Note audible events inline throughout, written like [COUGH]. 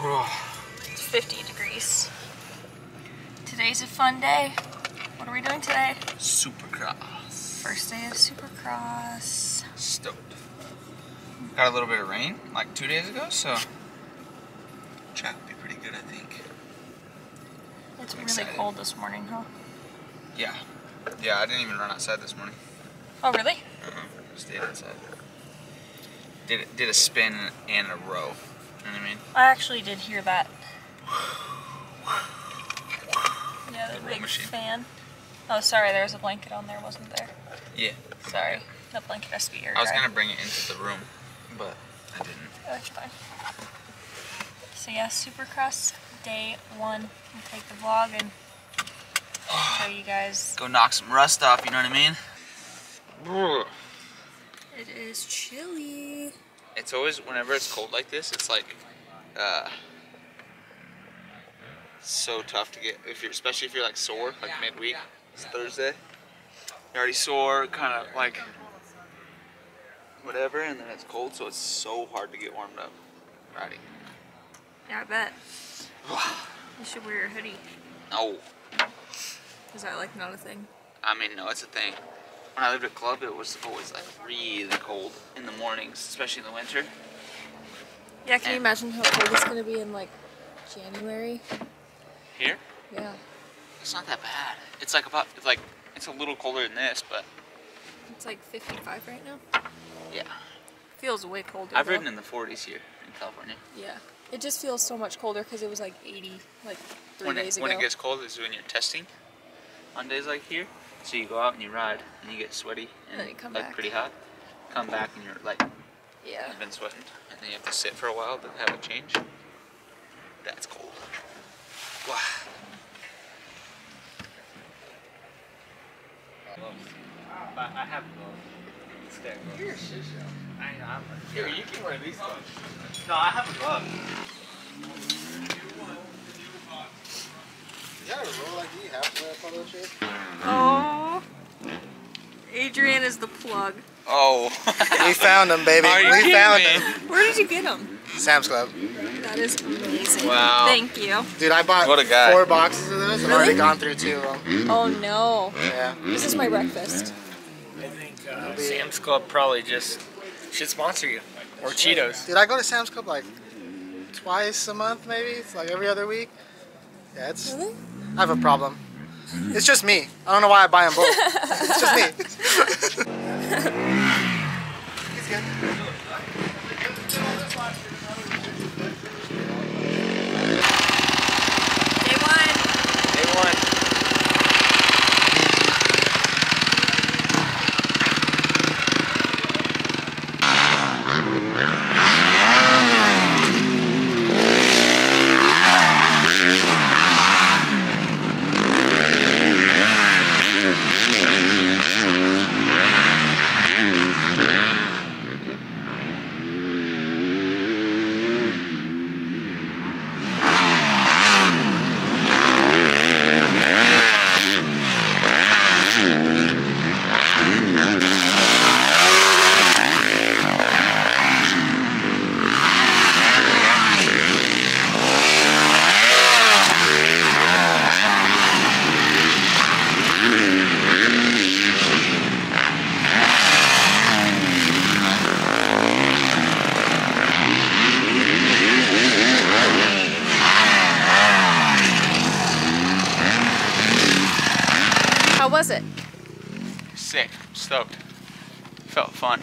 It's 50 degrees. Today's a fun day. What are we doing today? Supercross. First day of Supercross. Stoked. Got a little bit of rain like two days ago, so track will be pretty good, I think. It's I'm really excited. cold this morning, huh? Yeah. Yeah, I didn't even run outside this morning. Oh, really? Uh-uh. Stayed inside. Did did a spin and a row. You know what I mean? I actually did hear that. [SIGHS] Yeah, the The big machine. fan. Oh, sorry, there was a blanket on there, wasn't there? Yeah. Sorry. the blanket has to be air I was gonna bring it into the room, but I didn't. Oh, That's fine. So yeah, Supercross day one. We'll take the vlog and show you guys. Go knock some rust off, you know what I mean? It is chilly. It's always whenever it's cold like this, it's like uh so tough to get if you're especially if you're like sore, like midweek. It's Thursday. You're already sore, kinda like whatever, and then it's cold, so it's so hard to get warmed up riding. Yeah, I bet. [SIGHS] You should wear your hoodie. No. Is that like not a thing? I mean no, it's a thing. When I lived at club it was always like really cold in the mornings, especially in the winter. Yeah, can you imagine how cold it's gonna be in like January? Here? Yeah. It's not that bad. It's like about it's like it's a little colder than this, but It's like 55 right now. yeah. Feels way colder. I've though. ridden in the 40s here in California. Yeah. It just feels so much colder because it was like 80 like three when days it, ago. when it gets cold is when you're testing on days like here. So you go out and you ride and you get sweaty and, then you come like back. pretty hot. Come back and you're like yeah. you've been sweating and then you have to sit for a while to have it change. That's cold. Wow. But I have gloves. Glove. You're a shit show. I know. I'm a, here, you can wear these gloves. No, I have a glove. You gotta roll like you have to wear photo shoot. Oh. Adrian is the plug. Oh. We found them, baby. Are you we found me? them. Where did you get them? Sam's Club. That is amazing. Wow. Thank you. Dude, I bought What a guy. four boxes of those. I've already gone through two of them. Oh no. Yeah. This is my breakfast. I think uh, Sam's Club probably just should sponsor you. Or Cheetos. Dude, I go to Sam's Club like twice a month, maybe. It's like every other week. Yeah, it's. Really? I have a problem. It's just me. I don't know why I buy them both. it's just me. [LAUGHS] He's good. Day one. Day one. How was it? Sick. Stoked. Felt fun.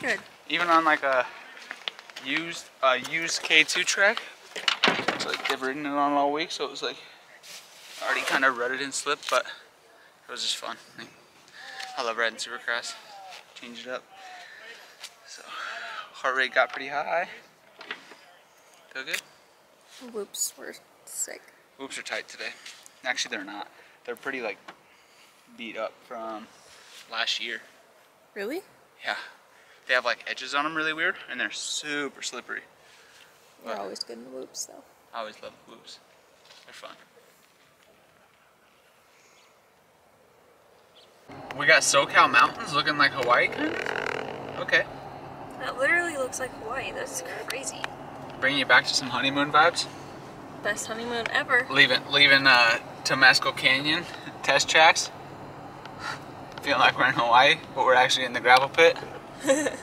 Good. Even on like a used uh, used K2 track. It's like they've ridden it on all week, so it was like already kind of rutted and slipped, but it was just fun. Like, I love riding Supercross. Change it up. So heart rate got pretty high. Feel good? Whoops, we're sick. Whoops are tight today. Actually, they're not. They're pretty like beat up from last year. Really? Yeah. They have like edges on them really weird, and they're super slippery. We're always good in the whoops though. I always love whoops. They're fun. We got SoCal mountains looking like Hawaii kind of? Okay. That literally looks like Hawaii. That's crazy. bringing you back to some honeymoon vibes. Best honeymoon ever. Leaving leaving uh, Temescal Canyon [LAUGHS] test tracks. Feeling like we're in Hawaii, but we're actually in the gravel pit. [LAUGHS]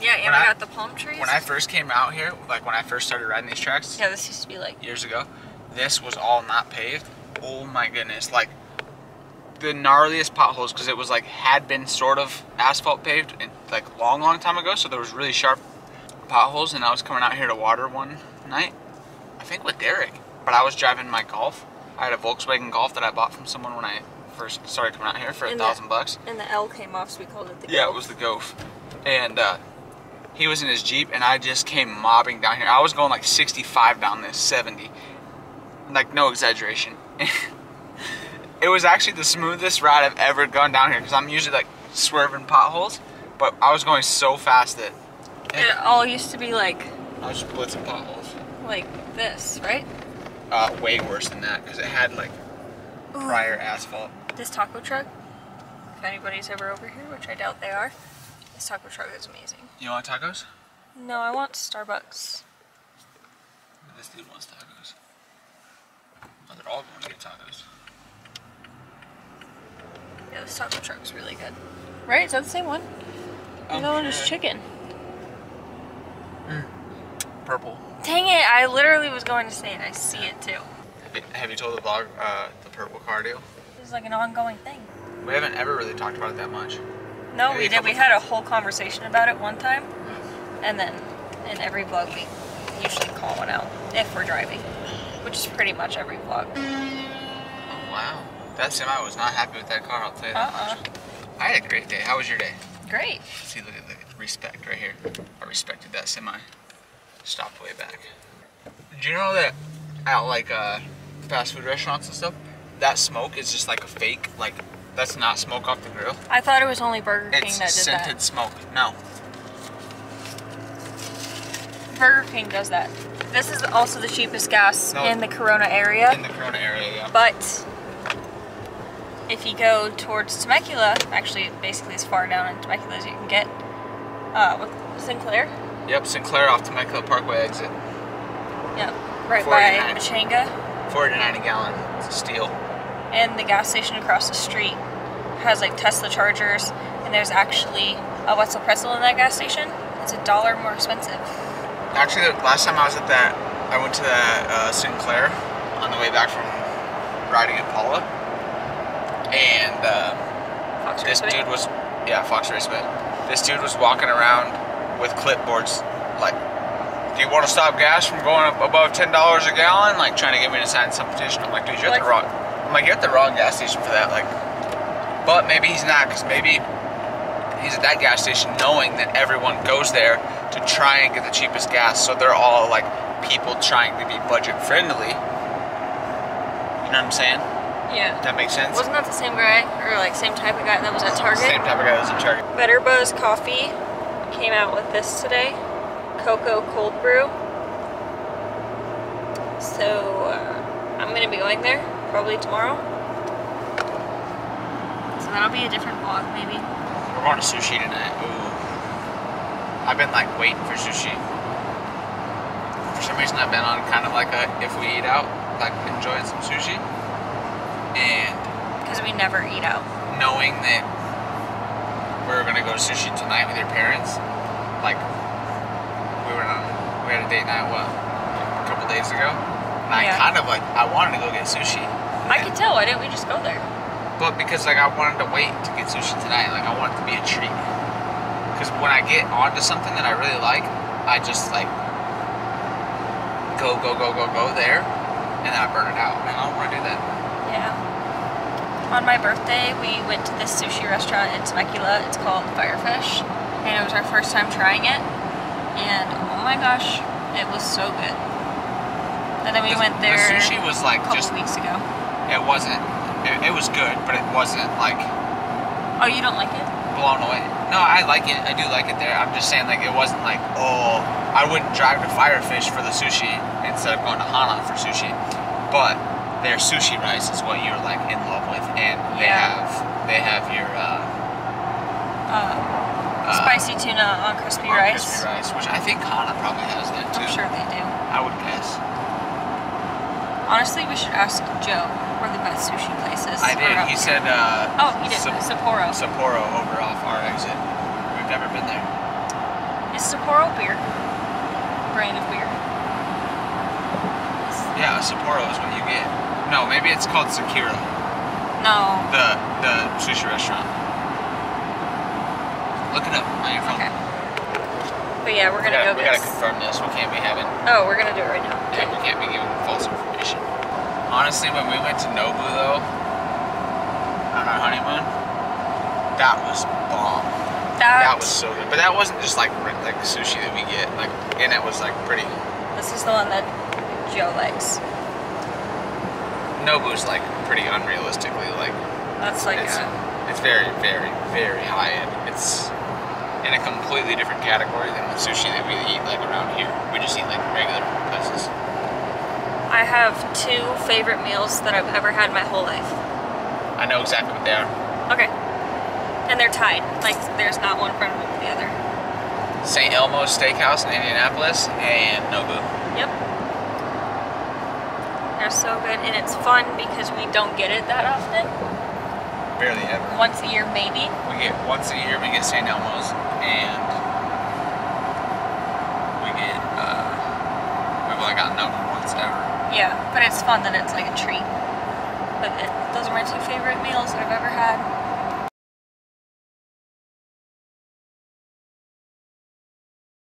Yeah, and When I- got the palm trees. When I first came out here, like when I first started riding these tracks yeah, this used to be like years ago, this was all not paved. Oh my goodness, like the gnarliest potholes because it was like had been sort of asphalt paved and like long, long time ago. So there was really sharp potholes, and I was coming out here to water one night, I think with Derek, but I was driving my Golf. I had a Volkswagen Golf that I bought from someone when I first started coming out here for a thousand bucks. and the L came off, so we called it the Yeah, Gulf. it was the Golf. And uh, he was in his Jeep, and I just came mobbing down here. I was going like 65 down this, 70. Like, no exaggeration. [LAUGHS] it was actually the smoothest ride I've ever gone down here because I'm usually like swerving potholes, but I was going so fast that It all used to be like I was just blitzing potholes. like this, right? Uh, way worse than that because it had like prior asphalt. This taco truck. If anybody's ever over here, which I doubt they are, this taco truck is amazing. You want tacos? No, I want Starbucks. This dude wants tacos. Oh, they're all going to get tacos. Yeah, this taco truck's really good. Right? Is that the same one? No one is chicken. Purple. Dang it! I literally was going to say it. I see it too. Have you told the vlog uh, the purple car deal? Is like an ongoing thing. We haven't ever really talked about it that much. No, Maybe we did. We had a whole conversation about it one time, and then in every vlog we usually call one out if we're driving, which is pretty much every vlog. Oh wow. That semi was not happy with that car, I'll tell you that Uh-uh. much. I had a great day. How was your day? Great. See, look at the respect right here. I respected that semi. Stopped way back. Do you know that at like uh, fast food restaurants and stuff, that smoke is just like a fake, like that's not smoke off the grill. I thought it was only Burger King It's that did that. It's scented smoke. No. Burger King does that. This is also the cheapest gas No. in the Corona area, In the Corona area, yeah. but if you go towards Temecula, actually basically as far down in Temecula as you can get, uh, with Sinclair, Yep, Sinclair off Temecula Parkway exit. yep, right by 49. Pechanga. 49 a gallon. It's a steal. And the gas station across the street has like Tesla chargers, and there's actually a Wetzel pretzel in that gas station. It's a dollar more expensive. Actually, the last time I was at that, I went to that uh, Sinclair on the way back from riding at Pala, and uh, Fox this Raceway. dude was, yeah, Fox Raceway. This dude was walking around with clipboards, like, "Do you want to stop gas from going up above ten dollars a gallon?" Like trying to get me to sign some petition. I'm like, "Dude, you're at the wrong." I'm like, "You're at the wrong gas station for that." Like, but maybe he's not, because maybe he's at that gas station knowing that everyone goes there to try and get the cheapest gas. So they're all like people trying to be budget friendly. You know what I'm saying? Yeah. That makes sense. Wasn't that the same guy or like same type of guy that was at Target? Same type of guy that was at Target. Better Buzz Coffee came out with this today, cocoa cold brew. So uh, I'm gonna be going there probably tomorrow. So that'll be a different vlog maybe. We're going to sushi tonight. Ooh. I've been like waiting for sushi. For some reason, I've been on kind of like a if we eat out, like enjoying some sushi. And Because we never eat out. knowing that we're gonna go to sushi tonight with your parents, like we were on, we had a date night what a couple days ago, and I kind of like I wanted to go get sushi, I could tell. Why didn't we just go there? but because like I wanted to wait to get sushi tonight, like I want it to be a treat. Because when I get onto something that I really like, I just like go go go go go there, and then I burn it out, and I don't want to do that. Yeah. On my birthday, we went to this sushi restaurant in Temecula. It's called Firefish, and it was our first time trying it. And oh my gosh, it was so good. And then we The- went there The sushi was like a couple just weeks ago. It wasn't. It, it was good, but it wasn't like Oh, you don't like it? blown away. No, I like it. I do like it there. I'm just saying, like, it wasn't like, oh, I wouldn't drive to Firefish for the sushi instead of going to Hana for sushi. But their sushi rice is what you're like in love with, and they Yeah. have they have your uh, Uh, uh, spicy tuna on crispy on rice. crispy rice, which I think Kana probably has that too. I'm sure they do. I would guess. Honestly, we should ask Joe where the best sushi place is. I did. He said. Uh, Oh, he did. Sap- Sapporo. Sapporo over off our exit. We've never been there. Is Sapporo beer? Brand of beer. Yeah, Sapporo is what you get. No, maybe it's called Sakura, No. the the sushi restaurant. Look it up on your phone. Okay. But yeah, we're gonna gotta, go we gotta confirm this. We can't be having. Oh, we're gonna do it right now. Yeah, we can't be giving false information. Honestly, when we went to Nobu though, on our honeymoon, that was bomb. That, That was so good. But that wasn't just like like sushi that we get. Like, and it was like pretty. This is the one that Joe likes. Nobu's like pretty unrealistically like That's like it's a, it's very very very high end. It's in a completely different category than the sushi that we eat like around here. We just eat like regular places. Two favorite meals that I've ever had my whole life. I know exactly what they are. Okay. And they're tied. Like there's not one front of the other. St. Elmo's Steakhouse in Indianapolis and Nobu. Yep. They're so good and it's fun because we don't get it that often. Barely ever. Once a year maybe. We get once a year we get St. Elmo's and we get uh we've only gotten Nobu once ever. Yeah, but it's fun that it's like a treat. But it, those are my two favorite meals that I've ever had.